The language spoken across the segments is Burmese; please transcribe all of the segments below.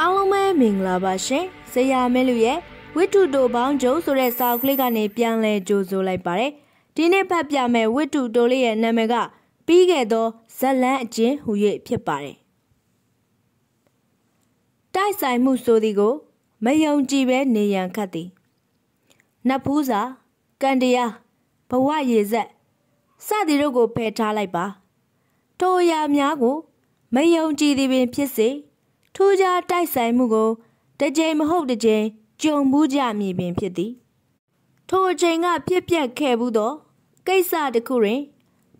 အားလုံးပဲမင်္ဂလာပါရှင်။ဇေယျမဲလူရဲ့ဝိတုတိုဘောင်းကျုံဆိုတဲ့စာအုပ်ကလေးကနေပြန်လဲကြိုဆိုလိုက်ပါတယ်။ဒီနေ့ဖတ်ပြမယ့်ဝိတုတိုလေးရဲ့နာမည်ကပြီးခဲ့သောဇလန်းအကျဉ်ဟူ၍ဖြစ်ပါတယ်။တိုက်ဆိုင်မှုဆိုသည်ကို မယုံကြည်ပဲနေရန်ခတ်သည်။နတ်ဖူးစာကံတရားဘဝရေဆက်စသည်တို့ကိုဖယ်ထားလိုက်ပါ။ထိုအရာများကို မယုံကြည်သည်ပင်ဖြစ်စေ ထူးခြားတိုက်ဆိုင်မှုကိုတစ်ကြိမ်မဟုတ်တစ်ကြိမ်ကြုံမှုကြမည်ပင်ဖြစ်သည်ထိုအချိန်ကပြစ်ပြက်ခဲ့ဘူးသောကိစ္စတစ်ခုတွင်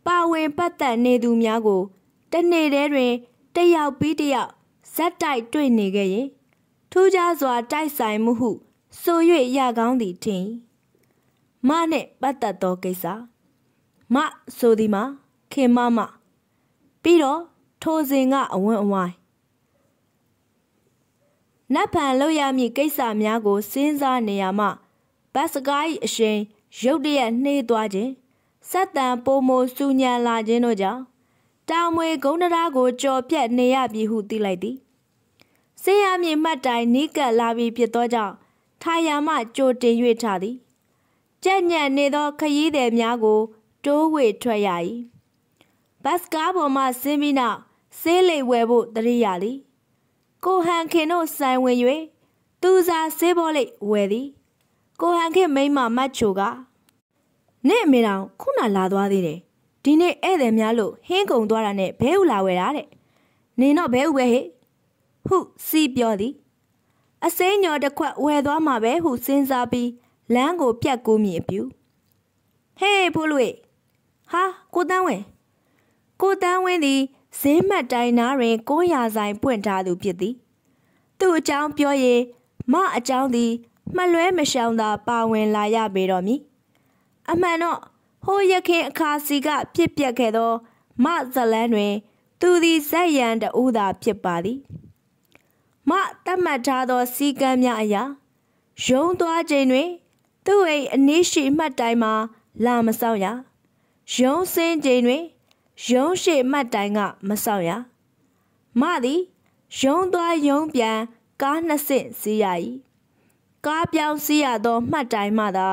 ပါဝင်ပတ်သက်နေသူများကိုတနေ့တည်းတွင်တယောက်ပြီးတယောက်ဇက်တိုက်တွေ့နေခဲ့ရင်ထူးခြားစွာတိုက်ဆိုင်မှုဟုဆို၍ရကောင်းသည်ထင်မနှင့်ပတ်သက်သောကိစ္စမဆိုသည်မှာခင်မမပြီးတော့ထိုစဉ်ကအဝန်းအဝိုင်း နတ်ဖန်လောက်ရမည့်ကိစ္စများကိုစဉ်းစားနေရမှဘတ်စကား၏အရှင်ရုတ်တရက်နှေးသွားခြင်းဆက်တန်ပိုမိုစူညံလာခြင်းတို့ကြောင့်တောင်မွေဂုံးတရား ကိုကြော်ပြတ်နေရပြီဟုသိလိုက်သည်ဆင်းရမည်မှတ်တိုင်နီးကပ်လာပြီဖြစ်သောကြောင့်ထိုင်ရမှကြိုတင်၍ထားသည်ကြက်ညံ့နေသောခရီးသည်များကို တိုးဝေထွက်ရ၏ဘတ်စကားပေါ်မှဆင်းပြီးနောက်ဆေးလိပ်ဝယ်ဖို့တရိယာသည် ကိုဟန်ခင်တို့ဆိုင်ဝင်၍သူစားဆေးဘောလိဝယ်သည် ကိုဟန်ခင်မိမမတ်ချိုကနဲ့အမေတော်ခုနလာသွားသေးတယ်ဒီနေ့ဧည့်သည်များလို့ဟင်းကုံသွားတာနဲ့ဘဲဥလာဝယ်တာတဲ့နင်တော့ဘဲဥပဲဟဲ့ဟုစီးပြောသည်အစိမ်းညော်တစ်ခွက်ဝယ်သွားမှာပဲဟုစဉ်းစားပြီးလမ်းကိုပြတ်ကူးမြင်ပြူဟေးဖိုးလွေဟာကိုတန်းဝင်ကိုတန်းဝင်းသည် ဈေးမှတ်တိုင်းနားတွင်900ဆိုင်ပွင့်ထားသူဖြစ်သည်သူ့အကြောင်းပြောရင်မအကြောင်းသည်မှလွဲမရှောင်သာပါဝင်လာရပေတော်မူအမှန်တော့ဟိုးရခင်အခါစီကပြစ်ပြက်ခဲ့သော မဇလန်းတွင် သူသည်ဇက်ရန်တူသာဖြစ်ပါသည်မတတ်မှတ်ထားသောစီကံများအရာရုံးသွားခြင်းတွင် သူ့အိမ်အနည်းရှိမှတ်တိုင်းမှာလာမဆောင်ရရုံးစင်းခြင်းတွင် ရုံးရှိမှတ်တိုင်ကမဆောင်ရမသည်ရုံးသွားရုံးပြန်ကားနှစ်ဆင့်စီးရ၏ကားပြောင်းစီးရသောမှတ်တိုင်မှသာ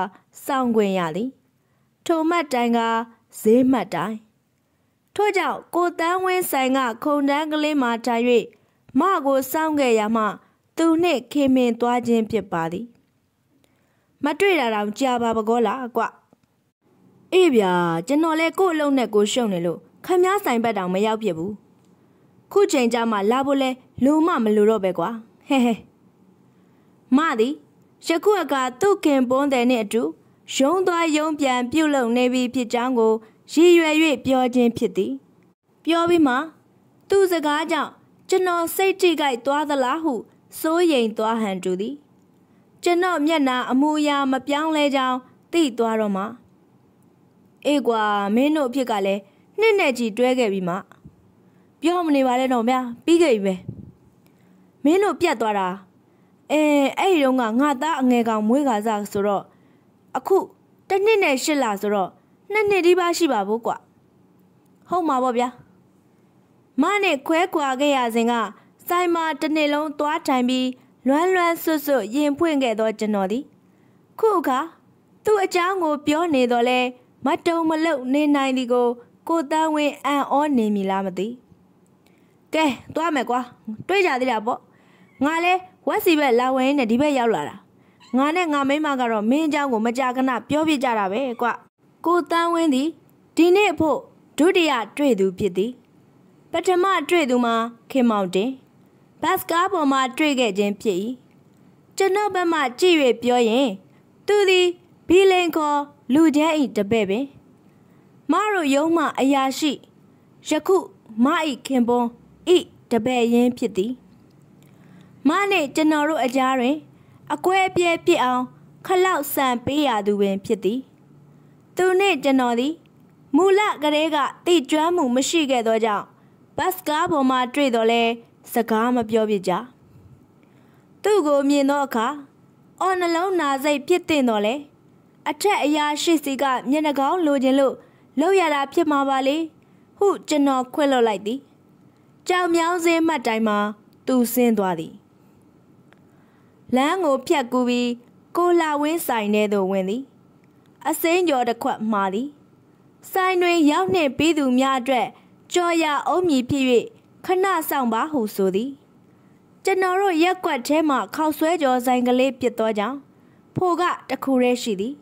စောင့်ခွင့်ရသည်ထိုမှတ်တိုင်ကဈေးမှတ်တိုင်ထို့ကြောင့်ကိုတန်းဝင်းဆိုင်ကခုံတန်းကလေးမှထိုင်၍မကိုစောင့်ခဲ့ရမှသူနှင့်ခင်မင်သွားခြင်းဖြစ်ပါသည်မတွေ့တာတော့ကြာပါပကောလားကွအေးဗျာကျွန်တော်လဲကို့အလုံးနဲ့ကိုရှုံနေလို့ ခမည်းဆိုင်ဘက်တောင်မရောက်ပြဘူးခုချိန်ကြမှာလာဖို့လဲလိုမှမလိုတော့ပဲကွာဟဲဟဲမသည်ယခုအခါသူ့ခင်ပွန်းတဲ့နဲ့အတူရုံးသွားရုံးပြန်ပြုတ်လုံနေပြီဖြစ်ကြောင်းကိုရည်ရွယ်၍ပြောခြင်းဖြစ်သည် ပြောပြီးမှသူ့စကားကြောင့်ကျွန်တော်စိတ်ထိကြိုက်သွားသလားဟုစိုးရိမ်သွားဟန်တူသည်ကျွန်တော်မျက်နာအမူအရာမပြောင်းလဲကြောင်းသိသွားတော့မှအေးကွာမင်းတို့အဖြစ်ကလည်း နှစ်နဲ့ကြီးတွဲခဲ့ပြီးမှပြောမနေပါနဲ့တော့ဗျာပြီးခဲ့ပြီပဲမင်းတို့ပြတ်သွားတာအဲအဲ့ဒီတော့ကငါသားအငယ်ကောင်မွေးခါစားဆိုတော့အခုတစ်နှစ်နဲ့ရှစ်လဆိုတော့နှစ်နှစ်ဒီပါရှိပါဘူးကွဟုတ်မှာပေါ့ဗျာမနဲ့ခွဲခွာခဲ့ရစဉ်ကဆိုင်မှာတစ်နှစ်လုံးသွားထိုင်ပြီးလွမ်းလွမ်းဆွတ်ဆွတ်ရင်ဖွင့်ခဲ့သောကျွန်တော်သည်ခုအခါသူ့အကြောင်းကိုပြောနေတော့လဲမတုံမလုံနေနိုင်သည်ကို ကိုတန်းဝင်းအံ့ဩနေမိလားမသိကဲသွားမယ်ကွာတွေ့ကြသေးတာပေါ့ငါလဲဝက်စီဘက်လာဝင်နဲ့ဒီဘက်ရောက်လာတာငါနဲ့ငါမိမကတော့မင်းအကြောင်းကိုမကြာခဏပြောပြကြတာပဲကွာကိုတန်းဝင်းသည်ဒီနေ့အဖို့ဒုတိယတွေ့သူဖြစ်သည်ပထမတွေ့သူမှာခင်မောင်တင်ဘတ်ကားပေါ်မှာတွေ့ခဲ့ခြင်းဖြစ်၏ကျွန်ုပ်ဘက်မှကြည့်၍ပြောရင် သူသည်ဘီလင်ခေါ်လူချင်းဤတပဲ့ပင် မတို့ယုံမှအရာရှိယခုမဤခင်ပွန်းဤတပည့်ရင်းဖြစ်သည်မနဲ့ကျွန်တော်တို့အကြားတွင် အကွဲအပြဲဖြစ်အောင်ခလောက်ဆန်ပေးရသူပင်ဖြစ်သည် သူနှင့်ကျွန်တော်သည်မူလကလေးကတိကျွမ်းမှုမရှိခဲ့သောကြောင့်ဘတ်စကားပေါ်မှာတွေ့တော့လဲစကားမပြောပြကြသူ့ကိုမြင်သောအခါအော်နှလုံးနာစိတ်ဖြစ်တင်တော့လဲအထက်အရာရှိစီကမျက်နှာကောင်းလိုချင်လို့ လောက်ရတာဖြစ်မှာပါလေဟုကျွန်တော်ခွင့်လွှတ်လိုက်သည်ကြောင်မြောင်းစင်းမှတ်တိုင်းမှာသူဆင်းသွားသည်လမ်းကိုဖြတ်ကူးပြီးကိုလာဝင်းဆိုင်ထဲသို့ဝင်သည် အစိမ်းကျော်တစ်ခွက်မှားသည်ဆိုင်တွင်ရောက်နှင့်ပြီးသူများအတွက်ကြော်ရအုံးမြည်ဖြစ်၍ခဏဆောင်ပါဟုဆိုသည်ကျွန်တော်တို့ရက်ကွက်ထဲမှခောက်ဆွဲကြော်ဆိုင်ကလေးပြစ်သောကြောင့်ဖိုကတခုတည်းရှိသည်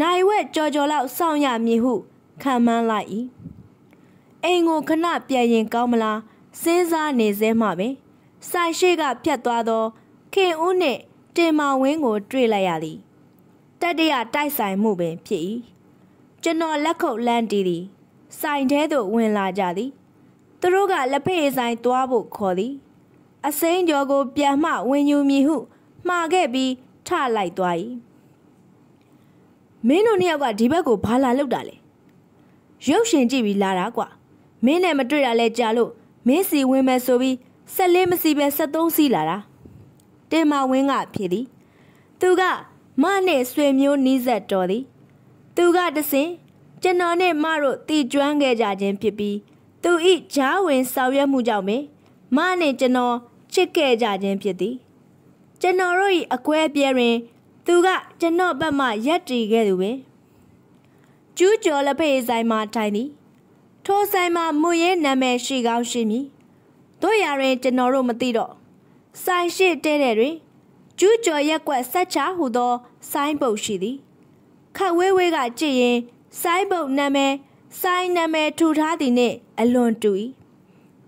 နိုင်ဝက်ကြော်ကြော်လောက်စောင့်ရမည်ဟု ခံမှန်းလိုက်၏အိမ်ကိုခဏပြန်ရင်ကောင်းမလားစဉ်းစားနေစဲမှပင်ဆိုင်ရှိကဖြတ်သွားသောခင်ဦးနှင့်တင်မောင်ဝင်းကို တွေ့လိုက်ရသည်တတရတိုက်ဆိုင်မှုပင်ဖြစ်၏ကျွန်တော်လက်ခုပ်လန်းတီးသည်ဆိုင်ထဲသို့ဝင်လာကြသည်သူတို့ကလက်ဖေးဆိုင်သွားဖို့ခေါ်သည် အစိမ်းကျော်ကိုပြန်မှဝင်ယူမည်ဟုမှားခဲ့ပြီးထလိုက်သွား၏မင်းတို့နှစ်ယောက်ကဒီဘက်ကိုဘာလာလောက်တာလဲ ရုပ်ရှင်ကြည့်ပြီးလာတာကွာမင်းနဲ့မတွေ့တာလဲကြာလို့မင်းစီဝင်မယ်ဆိုပြီးဆက်လေးမစီပဲ73စီလာတာတင်မဝင်းကဖြေသည် သူကမနဲ့ဆွေမျိုးနီးစပ်တော်သည်သူကတဆင်ကျွန်တော်နဲ့မတို့တည်ကျွမ်းခဲ့ကြခြင်းဖြစ်ပြီးသူဤဂျားဝင်ဆောင်ရွက်မှုကြောင့်ပင်မနဲ့ကျွန်တော်ချစ်ခဲ့ကြခြင်းဖြစ်သည်ကျွန်တော်တို့၏အကွဲပြဲတွင် သူကကျွန်တော်ဘက်မှရက်တီခဲ့သူပင် ကျူးကျော်လက်ဖေးဆိုင်မှထိုင်သည်ထိုဆိုင်မှာမူရဲနာမည်ရှိကောင်းရှိမည်တို့ရရင်ကျွန်တော်တို့မသိတော့ဆိုင်ရှိတဲတဲ့တွင်ကျူးကျော်ရက်ကွက်ဆက်ချဟူသောဆိုင်းပုတ်ရှိသည်ခတ်ဝဲဝဲကကြည့်ရင်ဆိုင်းပုတ်နာမည်ဆိုင်းနာမည်ထူထားသည်နှင့်အလွန်တူ၏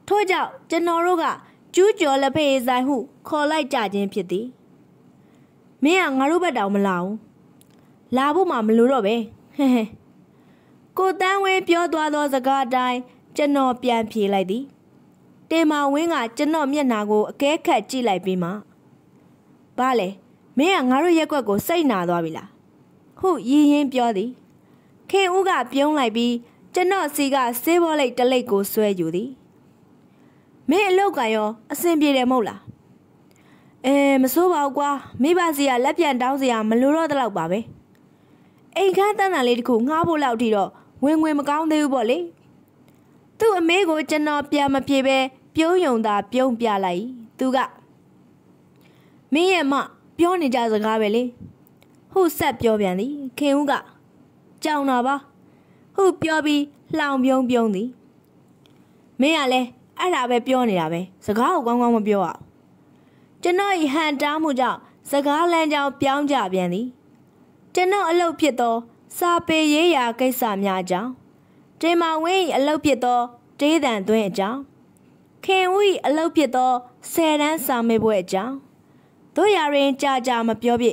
ထို့ကြောင့်ကျွန်တော်တို့ကကျူးကျော်လက်ဖေးဆိုင်ဟုခေါ်လိုက်ကြခြင်းဖြစ်သည်မင်းကငါတို့ဘက်တောင်မလာဘူးလာဖို့မှမလိုတော့ပဲဟဲဟဲ ကိုတန်းဝင်းပြောသွားသောစကားအတိုင်းကျွန်တော်ပြန်ဖြေလိုက်သည်တင်မောင်ဝင်းကကျွန်တော်မျက်နှာကိုအကဲခတ်ကြည့်လိုက်ပြီးမှဘာလဲမင်းကငါတို့ရက်ွက်ကိုစိတ်နာသွားပြီလားဟုရင်းရင်ပြောသည်ခင်ဦးကပြုံးလိုက်ပြီးကျွန်တော်စီကဆေးဘောလိတ်တလိတ်ကိုဆွဲယူသည်မင်းအလောက်ကရောအဆင်ပြေတယ်မဟုတ်လားအဲမစိုးပါဘူးကွာမိဘစီကလက်ပြန်တောင်းစရာမလိုတော့တဲ့လောက်ပါပဲအိမ်ခန်းတန်းတန်လေးတခုငှားဖို့လောက်ထိတော့ ဝင်ဝင်မကောင်းသေးဘူးပေါ့လေသူ့အမေကိုကျွန်တော်ပြန်မပြေပဲပြုံးယုံသာပြုံးပြလိုက်သူကမင်းရဲ့မပြောနေကြစကားပဲလေဟုတ်ဆက်ပြောပြန်သည်ခင်ဦးကကြောင်တာပါဟုတ်ပြောပြီးလှောင်ပြုံးပြုံးသည်မင်းကလည်းအဲ့ဒါပဲပြောနေတာပဲစကားကိုကောင်းကောင်းမပြောအောင်ကျွန်တော်ဤဟန်တားမှုကြောင့်စကားလမ်းကြောင်းပြောင်းကြပြန်သည်ကျွန်တော်အလုပ်ဖြစ်သော စာပေရေးရာကိစ္စများအကြောင်းတင်မဝင်း၏အလုပ်ဖြစ်သောတေးတန်သွင်းအကြောင်းခင်ဦး၏အလုပ်ဖြစ်သောဆယ်တန်းစာမေးပွဲအကြောင်းတို့ရရင်ကြာကြာမပြောပြ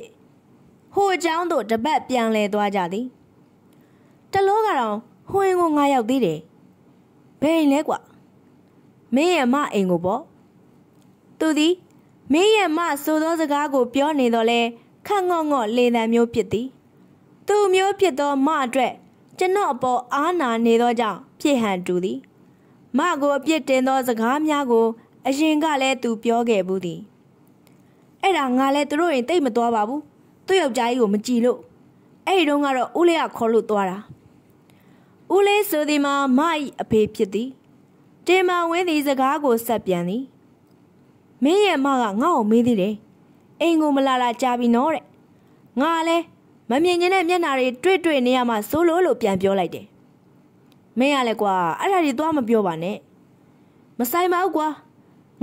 ဟိုအကြောင်းတို့တပတ်ပြန်လဲသွားကြသည်တလို့ကတော့ဟွင်ကိုငါရောက်သေးတယ်ဘယ်လဲကွာမင်းရဲ့မအိမ်ကိုပေါ့သူသည်မင်းရဲ့မဆိုသောစကားကိုပြောနေတော့လဲခန့်ငေါ့ငေါ့လေတံမျိုးဖြစ်သည် သူမျိုးဖြစ်သောမအတွက်ကျွန်တော်အပေါ်အားနာနေသောကြောင့်ဖြစ်ဟန်တူသည်မကိုအပြစ်တင်သောစကားများကို အရင်ကလည်းသူပြောခဲ့ဘူးသည်အဲ့ဒါငါလည်းသူတို့ရင်တိတ်မသွားပါဘူးသူ့ယောက်ျားကြီးကိုမကြည်လို့အဲ့ဒီတော့ကတော့ဦးလေးကခေါ်လို့သွားတာဦးလေးဆိုဒီမှာမဤအဖေဖြစ်သည်တင်မဝင်းသည်စကားကိုဆက်ပြန်သည်မင်းရဲ့မကငါ့ကိုမေးသေးတယ်အိမ်ကိုမလာလာကြာပြီနော်တဲ့ငါလည်း မမြင်ကျင်တဲ့မျက်နှာတွေတွေ့တွေ့နေရမှစိုးလို့လို့ပြန်ပြောလိုက်တယ်မင်းရလဲကွာအဲ့ဒါတွေသွားမပြောပါနဲ့မဆိုင်ပါဘူးကွာ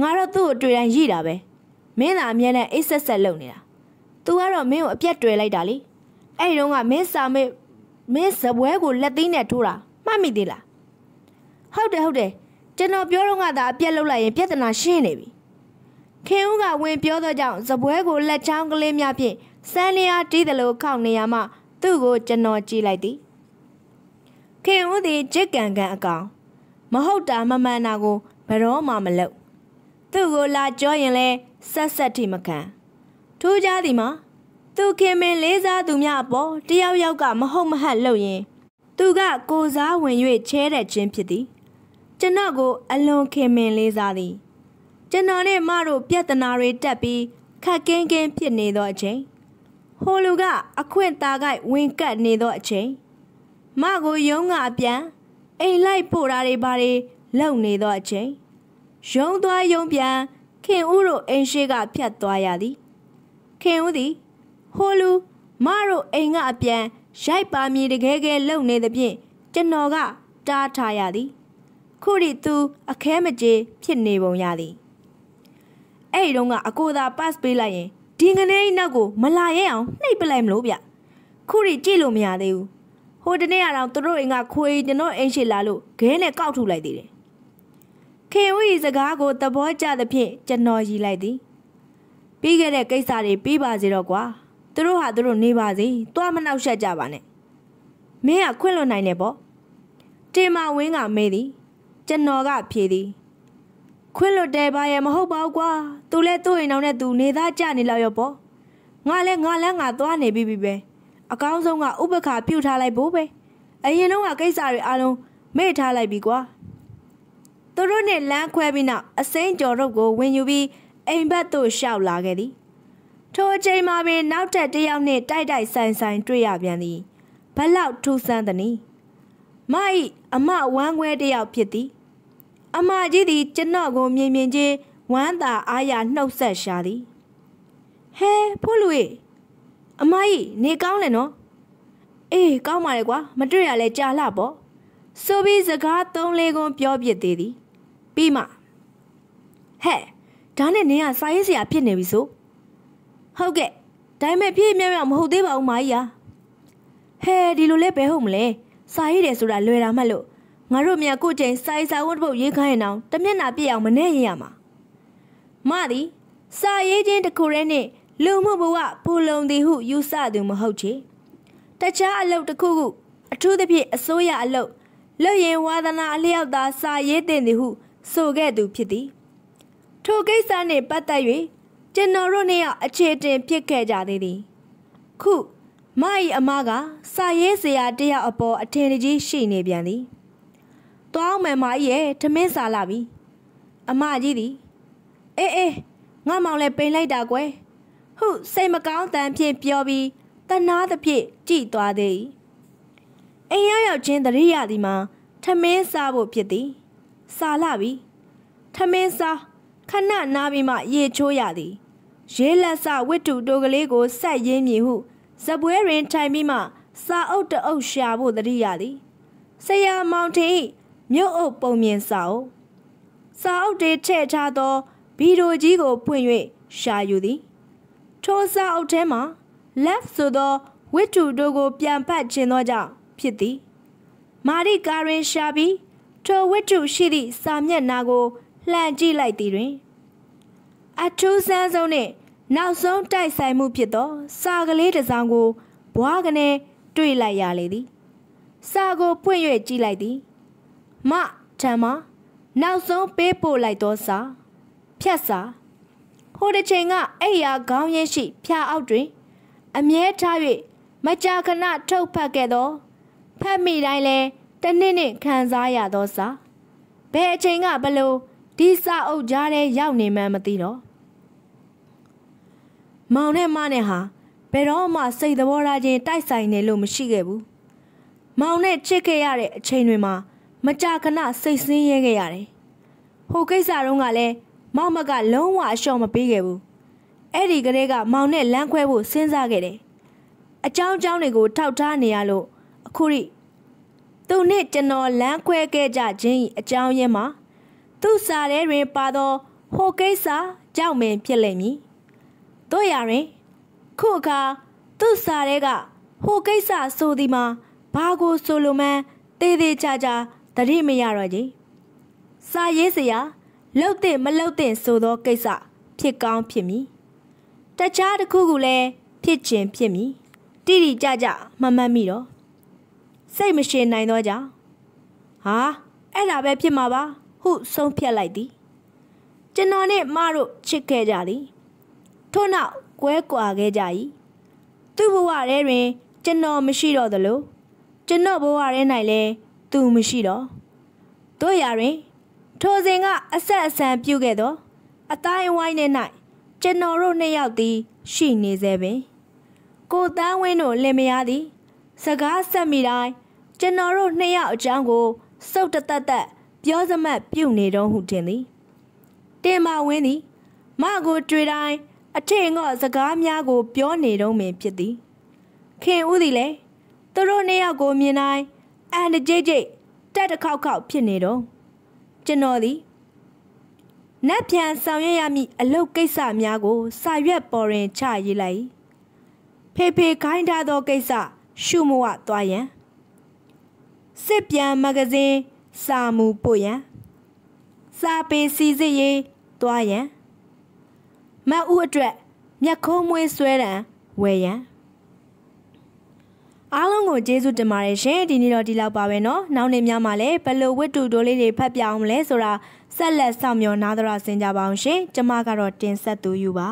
ငါတော့သူ့ကိုတွေ့တိုင်းရည်တာပဲမင်းသာအမြဲတမ်းအိတ်ဆက်ဆက်လုပ်နေတာသူကတော့မင်းကိုအပြတ်တွေ့လိုက်တာလေအဲ့ဒီတော့ကမင်းစာမေးမင်းစပွဲကိုလက်သိမ်းနဲ့ထိုးတာမှတ်မိသေးလားဟုတ်တယ်ဟုတ်တယ်ကျွန်တော်ပြောတော့ကသာအပြက်လုပ်လိုက်ရင်ပြဿနာရှင်းနေပြီခင်ဦးကဝင်ပြောသောကြောင့်စပွဲကိုလက်ချောင်းကလေးများဖြင့် စမ်းလျားတီးတယ်လို့ခောက်နေရမှသူ့ကိုကျွန်တော်ကြည့်လိုက်သည်ခင်ဦးသည်ကြစ်ကန်ကန်အကောင်မဟုတ်တာမမှန်တာကိုဘယ်တော့မှမလုပ်သူ့ကိုလာကြောရင်လဲဆက်ဆက်ထိမခံထူးခြားသည်မှာသူခင်မင်လေးစားသူများအပေါ်တယောက်ယောက်ကမဟုတ်မဟတ်လုပ်ရင်သူကကိုစားဝင်၍ချဲတဲ့ခြင်းဖြစ်သည်ကျွန်တော်ကိုအလွန်ခင်မင်လေးစားသည်ကျွန်တော်နဲ့မတို့ပြဿနာတွေတက်ပြီးခက်ကင်းကင်းဖြစ်နေသောအချိန် ဟိုလူကအခွင့်တာကိုက်ဝင်ကတ်နေသောအချိန်မကိုယုံကအပြန်အိမ်လိုက်ပို့တာတွေဘာတွေလုံနေသောအချိန်ယုံသွားယုံပြန်ခင်ဦးတို့အိမ်ရှိကဖြတ်သွားရသည်ခင်ဦးသည်ဟိုလူမတို့အိမ်ကအပြန်ရိုက်ပါမည်တကယ်ကဲလုံနေသဖြင့်ကျွန်တော်ကတားထားရသည်ခုရီသူအခဲမကြေဖြစ်နေပုံရသည်အဲ့ဒီတော့ကအကိုသာ pass ပေးလိုက်ရင် ဒီငနေနောက်ကိုမလာရဲအောင်နှိပ်ပလိုက်မလို့ဗျခုရီကြည့်လို့မရသေးဘူးဟိုတနေ့ကတော့သူတို့အိမ်ကခွေကျွန်တော်အိမ်ရှိလာလို့ခဲနဲ့ကောက်ထုတ်လိုက်သေးတယ်ခင်ဦးဤစကားကိုသဘောကျသဖြင့်ကျွန်တော်ရည်လိုက်သည်ပြီးခဲ့တဲ့ကိစ္စတွေပြီးပါစေတော့ကွာသူတို့ဟာသူတို့နေပါစေသွားမနှောက်ယှက်ကြပါနဲ့မင်းကခွင့်လွတ်နိုင်တယ်ပေါ့တင်မဝင်းကမေးသည်ကျွန်တော်ကဖြေသည် ခွင့်လွတ်တယ်ပါရဲ့မဟုတ်ပါဘူးကွာသူလဲသူ့အိမ်အောင်နဲ့သူနေသားကြနေလောက်ရောပေါ့ငါလဲငါလဲငါသွားနေပြီပြီပဲအကောင်းဆုံးကဥပခါပြုတ်ထားလိုက်ဖို့ပဲအရင်တော့ကကိစ္စတွေအားလုံးမေ့ထားလိုက်ပြီကွာသူတို့နဲ့လမ်းခွဲပြီးနောက်အစိမ်းကြော်ရုပ်ကိုဝင်ယူပြီးအိမ်ဘက်သို့ရှောက်လာခဲ့သည်ထိုအချိန်မှာပင်နောက်ထပ်တစ်ယောက်နှင့်တိုက်တိုက်ဆိုင်ဆိုင်တွေ့ရပြန်သည်ဘလောက်ထူးဆန်းသနည်းမ၏အမဝမ်းခွဲတစ်ယောက်ဖြစ်သည် အမကြီးသည်ကျွန်တော်ကိုမြင်မြင်ချင်းဝမ်းသာအားရနှုတ်ဆက်ရှာသည်ဟဲဖိုးလူ၏အမကြီးနေကောင်းလဲနော်အေးကောင်းပါလေကွာမတွေ့ရလဲကြာလှပေါ့ဆိုပြီးစကားသုံးလေးခွန်းပြောပြသေးသည်ပြီးမှဟဲ့ဒါနဲ့နင်းကစာရေးဆရာဖြစ်နေပြီဆိုဟုတ်ကဲ့ဒါပေမဲ့ပြည့်မြောက်မြောက်မဟုတ်သေးပါဘူးမာကြီးဟာဟဲဒီလိုလဲဘယ်ဟုတ်မလဲစာရေးတယ်ဆိုတာလွယ်တာမှတ်လို့ ငါတို့မြတ်ကိုချိန်စာရေးစာဝတ်တစ်ပုတ်ရေးခိုင်းရင်တော့တမျက်နှာပြည့်အောင်မနဲ့ရင်ရမှာမသည်စာရေးခြင်းတစ်ခုရဲနဲ့လူမှုဘဝပူလုံသည်ဟုယူဆသူမဟုတ်ချေတခြားအလုပ်တစ်ခုခုအထူးသဖြင့်အစိုးရအလုပ်လွတ်ရင်ဝါသနာအလျောက်သာစာရေးတင်သည်ဟုဆိုခဲ့သူဖြစ်သည်ထိုကိစ္စနှင့်ပတ်သက်၍ကျွန်တော်တို့နှစ်ယောက်အခြေတင်ဖြစ်ခဲ့ကြသေးသည် ခုမ၏အမကစာရေးစရာတယောက်အပေါ်အထင်ကြီးရှိနေပြန်သည် တောင်းမယ်မကြီးရဲ့ထမင်းစားလာပြီအမကြီးသည်အေးအေးငါမောင်လည်းပိန်လိုက်တာကွယ်ဟုစိတ်မကောင်းတန်ဖြင့်ပြောပြီးတနာသဖြင့်ကြည်သွားသည်အိမ်ရောက်ရောက်ချင်းတရိယာသည်မှာထမင်းစားဖို့ဖြစ်သည်စားလာပြီထမင်းစားခဏနားပြီးမှရေချိုးရသည်ရေးလက်စဝတ္ထုတိုကလေးကိုဆက်ရင်းမြည်ဟုဇပွဲတွင်ထိုင်ပြီးမှစာအုပ်တအုပ်ရှာဖို့တရိယာသည်ဆရာမောင်ထင် မြို့အုပ်ပုံမြင်စာအုပ်စာအုပ်တွေထည့်ထားသောဗီဒီယိုကြီးကိုဖွင့်၍ရှာယူသည်ထိုစာအုပ်ထဲမှာ left ဆိုသောဝတ္ထုတို့ကို ပြန်ဖတ်ခြင်းသောကြောင့်ဖြစ်သည် မာရိကာရင်ရှာပြီးထိုဝတ္ထုရှိသည့်စာမျက်နှာကိုလှန်ကြည့်လိုက်သည်တွင်အထူးဆန်းဆုံးနှင့်နောက်ဆုံးတိုက်ဆိုင်မှုဖြစ်သော စာကလေးတစ်စောင်ကိုဘွားကနေတွေ့လိုက်ရလေသည် စာကိုပွင့်၍ကြည့်လိုက်သည် မထံမှနောက်ဆုံးပေးပို့လိုက်သောစာဖြတ်စာဟိုတစ်ချိန်ကအိယာခေါင်းရင်းရှိဖျားအောက်တွင် အမြဲထား၍မကြာခဏထုတ်ဖတ်ခဲ့သောဖတ်မိတိုင်းလဲတနစ်နှစ်ခံစားရသောစာဘယ်အချိန်ကဘလို့ဒီစာအုပ်ကြားထဲရောက်နေမှန်းမသိတော့မောင်နဲ့မနဲ့ဟာဘယ်တော့မှစိတ်သဘောထားချင်းတိုက်ဆိုင်နေလို့မရှိခဲ့ဘူးမောင်နဲ့ချစ်ခဲ့ရတဲ့အချိန်တွေမှာ မကြာခဏစိတ်ဆင်းရဲခဲ့ရတယ်ဟိုကိစ္စတုန်းကလည်းမောင်မကလုံးဝအလျှော့မပေးခဲ့ဘူးအဲ့ဒီကလေးကမောင်နဲ့လမ်းခွဲဖို့စဉ်းစားခဲ့တယ်အကြောင်းအကြောင်းတွေကိုထောက်ထားနေရလို့အခုရိသူနဲ့ကျွန်တော်လမ်းခွဲခဲ့ကြခြင်းအကြောင်းရင်းမှာသူ့စာထဲတွင်ပါသောဟိုကိစ္စကြောက်မင်ဖြစ်လိမ့်မည်တို့ရရင်ခုအခါသူ့စာထဲကဟိုကိစ္စဆိုသည်မှာဘာကိုဆိုလိုမှန်းတေးသေးချာချာ တတိမရတော့ကြီးစာရေးစရာလှုပ်တဲ့မလှုပ်တဲ့ဆိုသောကိစ္စဖြစ်ကောင်းဖြစ်မည်တခြားတစ်ခုခုလည်းဖြစ်ခြင်းဖြစ်မည်တိတိကျကျမမှတ်မိတော့စိတ်မရှင်နိုင်တော့ကြောင်ဟာအဲ့ဒါပဲဖြစ်မှာပါဟုဆုံးဖြတ်လိုက်သည်ကျွန်တော်နဲ့မတို့ချစ်ခဲ့ကြသည်ထို့နောက်ကွဲကွာခဲ့ကြ၏သူ့ဘဝထဲတွင် ကျွန်တော်မရှိတော့သလိုကျွန်တော်ဘဝထဲ၌လည်း သူမရှိတော့တို့ရာတွင် ထိုစဉ်ကအဆက်အဆန်ပြုခဲ့သောအတိုင်းဝိုင်းနေ၌ကျွန်တော်တို့နှစ်ယောက်သည် ရှိနေစေပင်ကိုတန်းဝင်းတို့လင်မယားသည် စကားဆက်မိတိုင်းကျွန်တော်တို့နှစ်ယောက်အကြောင်းကိုစုတ်တသက်သက်ပြောစမှတ်ပြုတ်နေတော့ဟုထင်သည်တင်မဝင်းသည်မကိုတွေ့တိုင်းအထင်ကစကားများကို ပြောနေတော့မင်ဖြစ်သည်ခင်ဦးသည်လည်းသူတို့နှစ်ယောက်ကိုမြင်တိုင်း အန်တကြိတ်ကြိတ်တက်တစ်ခေါက်ခေါက်ဖြစ်နေတော့ကျွန်တော်သည်နတ်ပြန်ဆောင်ရွက်ရမည့်အလုပ်ကိစ္စများကိုစာရွက်ပေါ်တွင်ချရေးလိုက် ဖေဖေခိုင်းထားသောကိစ္စရှုမဝသွားရန်စစ်ပြန်မဂဇင်းစာမူပို့ရန်စာပေစီစစ်ရေးသွားရန်မအူအတွက်မြက်ခုံးမွေးဆွဲတံဝယ်ရန် အားလုံးကိုကျေးဇူးတင်ပါတယ်ရှင်ဒီနေ့တော့ဒီလောက်ပါပဲเนาะနောက်နေ့များမှာလည်းဘယ်လိုဝတ္ထုတိုးလေးတွေဖတ်ပြအောင်လဲဆိုတာဆက်လက်ဆောင်မျှော်နားသရဆင်ကြပါအောင်ရှင်ကျမကတော့တင်ဆက်သူယူပါ